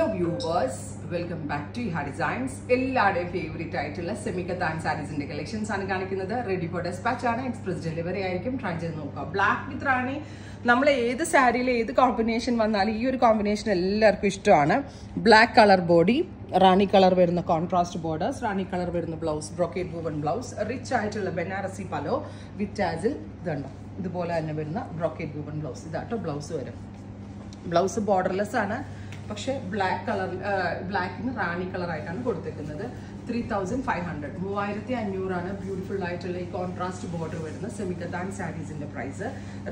Hello viewers welcome back to ha designs എല്ലാവരുടെയും favourite ആയിട്ടുള്ള സെമിക്കത്താൻ സാരീസിന്റെ കളക്ഷൻസ് ആണ് കാണിക്കുന്നത്. റെഡി ഫോർ ഡെസ്പാച്ച് ആണ്. എക്സ്പ്രസ് ഡെലിവറി ആയിരിക്കും. ട്രൈ ചെയ്ത് നോക്കുക. ബ്ലാക്ക് വിത്ത് റാണി നമ്മൾ ഏത് സാരിയിൽ ഏത് കോമ്പിനേഷൻ വന്നാലും ഈ ഒരു കോമ്പിനേഷൻ എല്ലാവർക്കും ഇഷ്ടമാണ്. Black colour body rani colour വരുന്ന കോൺട്രാസ്റ്റ് ബോർഡേഴ്സ് റാണി കളർ വരുന്ന blouse brocade woven blouse rich ആയിട്ടുള്ള ബനാറസി പലോ വിത്ത് ടാസിൽ ഇതുണ്ടോ ഇതുപോലെ തന്നെ വരുന്ന ബ്രോക്കേറ്റ് വൂവൻ ബ്ലൗസ് ഇതാട്ടോ ബ്ലൗസ് വരും. ബ്ലൗസ് ബോർഡർലെസ് ആണ്. പക്ഷേ ബ്ലാക്ക് കളർ ബ്ലാക്കിന് റാണി കളർ ആയിട്ടാണ് കൊടുത്തേക്കുന്നത് ത്രീ തൗസൻഡ് ഫൈവ് ഹൺഡ്രഡ് മൂവായിരത്തി അഞ്ഞൂറാണ് ബ്യൂട്ടിഫുൾ ആയിട്ടുള്ള ഈ കോൺട്രാസ്റ്റ് ബോർഡർ വരുന്ന സെമിക്കത്താൻ സാരീസിന്റെ price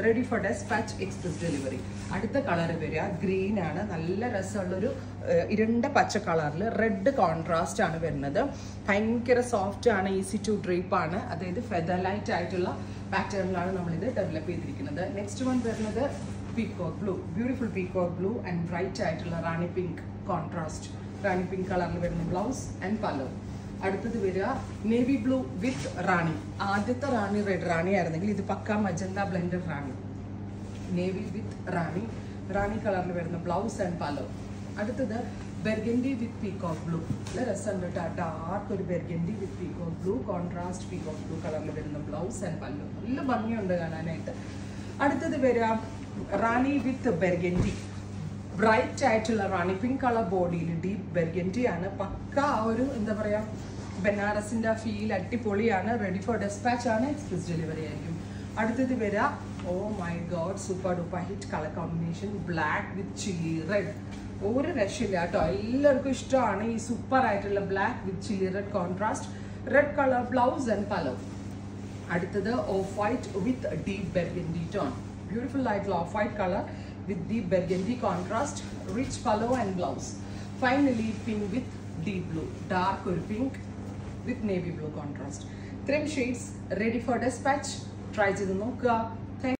ready for dispatch express delivery അടുത്ത കളർ വരിക ഗ്രീൻ ആണ്. നല്ല രസമുള്ളൊരു ഇരുണ്ട പച്ച കളറിൽ റെഡ് കോൺട്രാസ്റ്റ് ആണ് വരുന്നത്. ഭയങ്കര സോഫ്റ്റ് ആണ് ഈസി ടു ഡ്രീപ്പ് ആണ്. അതായത് ഫെദർ ലൈറ്റ് ആയിട്ടുള്ള പാറ്റേണിലാണ് നമ്മളിത് ഡെവലപ്പ് ചെയ്തിരിക്കുന്നത്. നെക്സ്റ്റ് വൺ വരുന്നത് peacock blue beautiful peacock blue and bright ആയിട്ടുള്ള rani pink contrast rani pink കളറിൽ വരുന്ന ബ്ലൗസ് ആൻഡ് പല്ലോ അടുത്തത് വരിക നേവി ബ്ലൂ വിത്ത് റാണി. ആദ്യത്തെ റാണി റെഡ് റാണി ആയിരുന്നെങ്കിൽ ഇത് പക്ക magenta blended rani. Navy with rani. Rani കളറിൽ വരുന്ന ബ്ലൗസ് ആൻഡ് പല്ലർ അടുത്തത് ബെർഗൻഡി വിത്ത് പീക്കോക്ക് ബ്ലൂ നല്ല രസമുണ്ട് കേട്ടോ. ഡാർക്ക് ഒരു burgundy with peacock blue contrast peacock blue കളറിൽ വരുന്ന ബ്ലൗസ് ആൻഡ് പല്ലർ നല്ല ഭംഗിയുണ്ട് കാണാനായിട്ട്. അടുത്തത് വരിക റാണി വിത്ത് ബെർഗൻഡി. ബ്രൈറ്റ് ആയിട്ടുള്ള റാണി പിങ്ക് കളർ ബോഡിയിൽ ഡീപ്പ് ബെർഗൻഡി ആണ്. പക്ക ആ ഒരു എന്താ പറയുക ബനാറസിന്റെ ഫീൽ അടിപൊളിയാണ്. റെഡി ഫോർ ഡെസ്പാച്ച് ആണ്. എക്സ്പ്രസ് ഡെലിവറി ആയിരിക്കും. അടുത്തത് വരിക ഓ my god super duper hit colour combination black with chilli red ഒരു രക്ഷയില്ല കേട്ടോ. എല്ലാവർക്കും ഇഷ്ടമാണ് ഈ സൂപ്പർ ആയിട്ടുള്ള black with chilli red contrast red colour blouse and pallu അടുത്തത് off white with deep burgundy tone beautiful ആയിട്ടുള്ള off white colour with deep burgundy contrast rich pallu and blouse finally pink with deep blue dark ഒരു pink with navy blue contrast ഇത്രയും shades ready for dispatch try ചെയ്ത് നോക്കുക